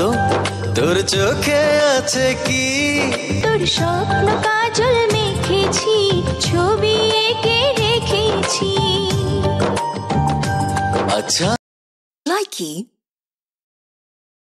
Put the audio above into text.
তো? তোর চোখে আছে কি? তোর স্বপ্ন কাজল মেখেছি ছবি এঁকে রেখেছি। আচ্ছা। লাইকি?